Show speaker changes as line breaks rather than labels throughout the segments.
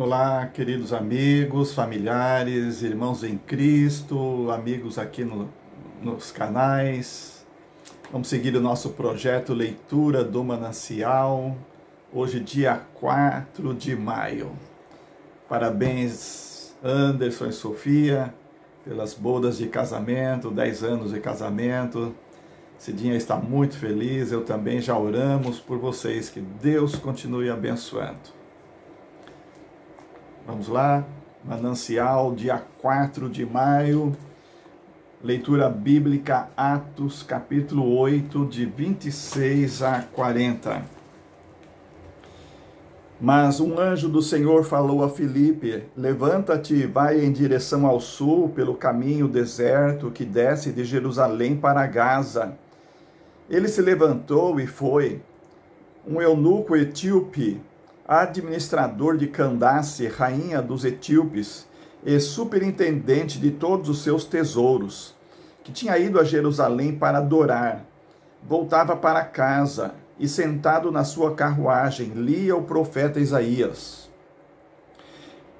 Olá, queridos amigos, familiares, irmãos em Cristo, amigos aqui no, nos canais. Vamos seguir o nosso projeto Leitura do Manancial, hoje, dia 4 de maio. Parabéns, Anderson e Sofia, pelas bodas de casamento, 10 anos de casamento. Cidinha está muito feliz, eu também já oramos por vocês, que Deus continue abençoando. Vamos lá, Manancial, dia 4 de maio, leitura bíblica, Atos, capítulo 8, de 26 a 40. Mas um anjo do Senhor falou a Filipe: Levanta-te e vai em direção ao sul, pelo caminho deserto que desce de Jerusalém para Gaza. Ele se levantou e foi. Um eunuco etíope administrador de Candace, rainha dos etíopes, e superintendente de todos os seus tesouros, que tinha ido a Jerusalém para adorar, voltava para casa e, sentado na sua carruagem, lia o profeta Isaías.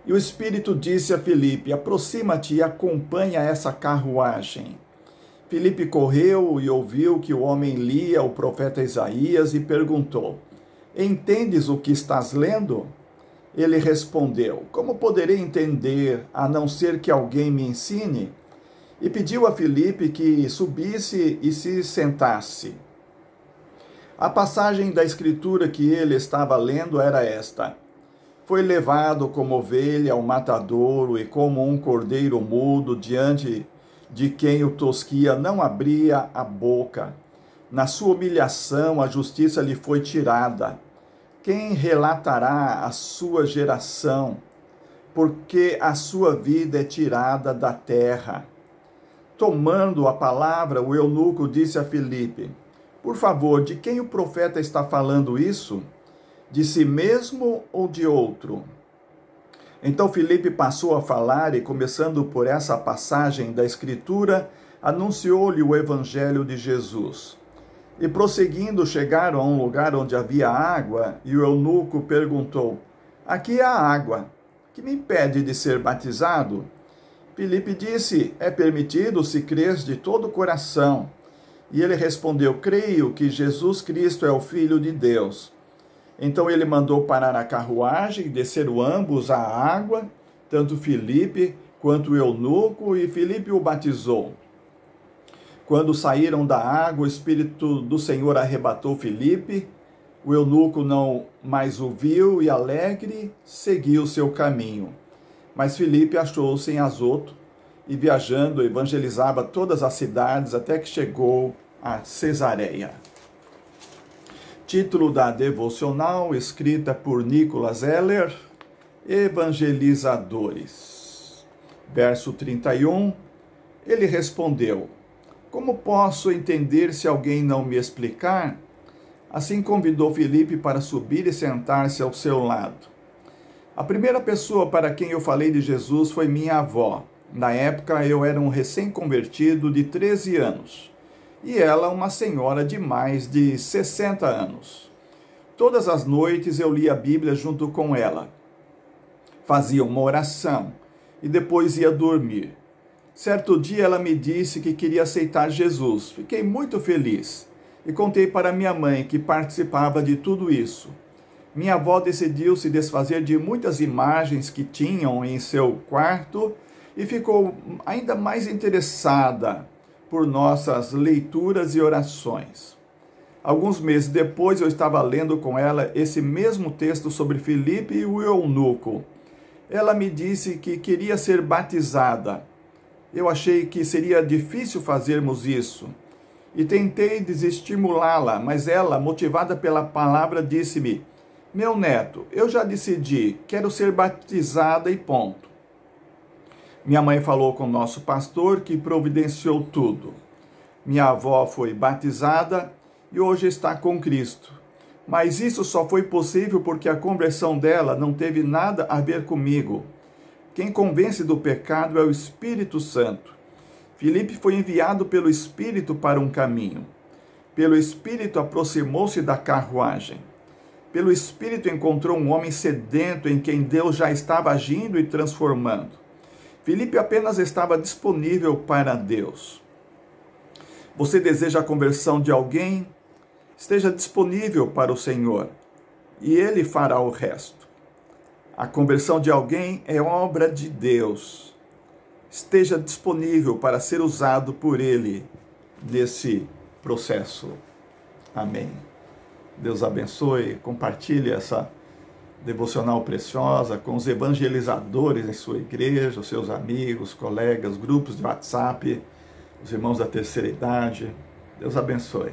E o Espírito disse a Filipe: Aproxima-te e acompanha essa carruagem. Filipe correu e ouviu que o homem lia o profeta Isaías e perguntou: Entendes o que estás lendo? Ele respondeu: Como poderei entender, a não ser que alguém me ensine? E pediu a Filipe que subisse e se sentasse. A passagem da escritura que ele estava lendo era esta: Foi levado como ovelha ao matadouro e como um cordeiro mudo diante de quem o tosquia não abria a boca. Na sua humilhação, a justiça lhe foi tirada. Quem relatará a sua geração? Porque a sua vida é tirada da terra. Tomando a palavra, o eunuco disse a Filipe: Por favor, de quem o profeta está falando isso? De si mesmo ou de outro? Então Filipe passou a falar e, começando por essa passagem da Escritura, anunciou-lhe o Evangelho de Jesus. E prosseguindo, chegaram a um lugar onde havia água, e o eunuco perguntou: Aqui há água, que me impede de ser batizado? Filipe disse: É permitido se crês de todo o coração. E ele respondeu: Creio que Jesus Cristo é o Filho de Deus. Então ele mandou parar a carruagem e desceram ambos à água, tanto Filipe quanto o eunuco, e Filipe o batizou. Quando saíram da água, o Espírito do Senhor arrebatou Filipe. O eunuco não mais o viu e, alegre, seguiu seu caminho. Mas Filipe achou-se em Azoto e, viajando, evangelizava todas as cidades até que chegou a Cesareia. Título da devocional, escrita por Nicholas Heller, Evangelizadores. Verso 31, ele respondeu: como posso entender se alguém não me explicar? Assim convidou Felipe para subir e sentar-se ao seu lado. A primeira pessoa para quem eu falei de Jesus foi minha avó. Na época eu era um recém-convertido de 13 anos e ela uma senhora de mais de 60 anos. Todas as noites eu lia a Bíblia junto com ela. Fazia uma oração e depois ia dormir. Certo dia ela me disse que queria aceitar Jesus. Fiquei muito feliz e contei para minha mãe que participava de tudo isso. Minha avó decidiu se desfazer de muitas imagens que tinham em seu quarto e ficou ainda mais interessada por nossas leituras e orações. Alguns meses depois eu estava lendo com ela esse mesmo texto sobre Filipe e o eunuco. Ela me disse que queria ser batizada eu achei que seria difícil fazermos isso e tentei desestimulá-la, mas ela, motivada pela palavra, disse-me: Meu neto, eu já decidi, quero ser batizada e ponto. Minha mãe falou com nosso pastor que providenciou tudo. Minha avó foi batizada e hoje está com Cristo. Mas isso só foi possível porque a conversão dela não teve nada a ver comigo. Quem convence do pecado é o Espírito Santo. Filipe foi enviado pelo Espírito para um caminho. Pelo Espírito aproximou-se da carruagem. pelo Espírito encontrou um homem sedento em quem Deus já estava agindo e transformando. Filipe apenas estava disponível para Deus. Você deseja a conversão de alguém? Esteja disponível para o Senhor e Ele fará o resto. A conversão de alguém é obra de Deus. Esteja disponível para ser usado por Ele nesse processo. Amém. Deus abençoe, compartilhe essa devocional preciosa com os evangelizadores em sua igreja, os seus amigos, colegas, grupos de WhatsApp, os irmãos da terceira idade. Deus abençoe.